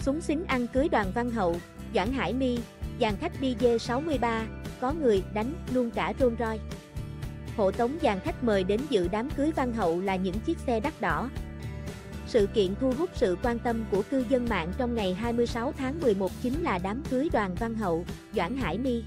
Súng xính ăn cưới đoàn văn hậu, Doãn Hải My, dàn khách đi D63, có người đánh luôn cả Rolls Royce. Hộ tống dàn khách mời đến dự đám cưới văn hậu là những chiếc xe đắt đỏ. Sự kiện thu hút sự quan tâm của cư dân mạng trong ngày 26 tháng 11 chính là đám cưới đoàn văn hậu, Doãn Hải My.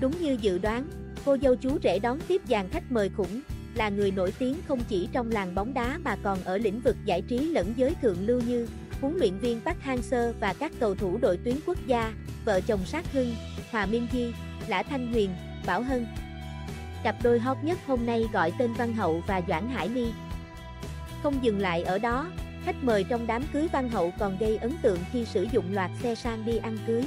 Đúng như dự đoán, cô dâu chú rể đón tiếp dàn khách mời khủng, là người nổi tiếng không chỉ trong làng bóng đá mà còn ở lĩnh vực giải trí lẫn giới thượng lưu như huấn luyện viên Park Hang-seo và các cầu thủ đội tuyến quốc gia, vợ chồng Sát Hưng, Hòa Minh Di, Lã Thanh Huyền, Bảo Hân. Cặp đôi hot nhất hôm nay gọi tên Văn Hậu và Doãn Hải My. Không dừng lại ở đó, khách mời trong đám cưới Văn Hậu còn gây ấn tượng khi sử dụng loạt xe sang đi ăn cưới.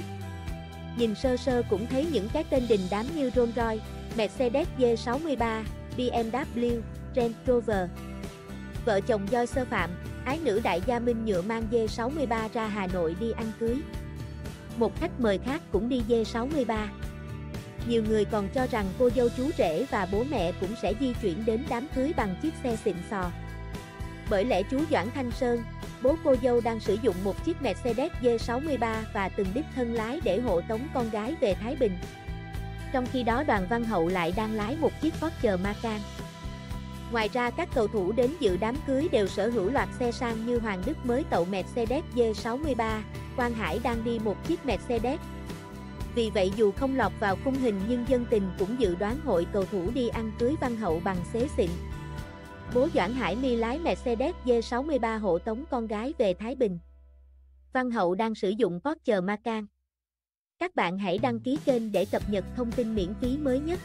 Nhìn sơ sơ cũng thấy những cái tên đình đám như Rolls Royce, Mercedes G63, BMW, Range Rover. Vợ chồng do Sơ Phạm, ái nữ đại gia Minh nhựa mang D63 ra Hà Nội đi ăn cưới. Một khách mời khác cũng đi D63. Nhiều người còn cho rằng cô dâu chú rể và bố mẹ cũng sẽ di chuyển đến đám cưới bằng chiếc xe xịn sò. Bởi lẽ chú Doãn Thanh Sơn, bố cô dâu đang sử dụng một chiếc Mercedes D63 và từng đích thân lái để hộ tống con gái về Thái Bình. Trong khi đó đoàn Văn Hậu lại đang lái một chiếc Ford Macan. Ngoài ra các cầu thủ đến dự đám cưới đều sở hữu loạt xe sang như Hoàng Đức mới tậu Mercedes G63, Quang Hải đang đi một chiếc Mercedes. Vì vậy dù không lọt vào khung hình nhưng dân tình cũng dự đoán hội cầu thủ đi ăn cưới Văn Hậu bằng xế xịn. Bố Doãn Hải ly lái Mercedes G63 hộ tống con gái về Thái Bình. Văn Hậu đang sử dụng Porsche Macan. Các bạn hãy đăng ký kênh để cập nhật thông tin miễn phí mới nhất.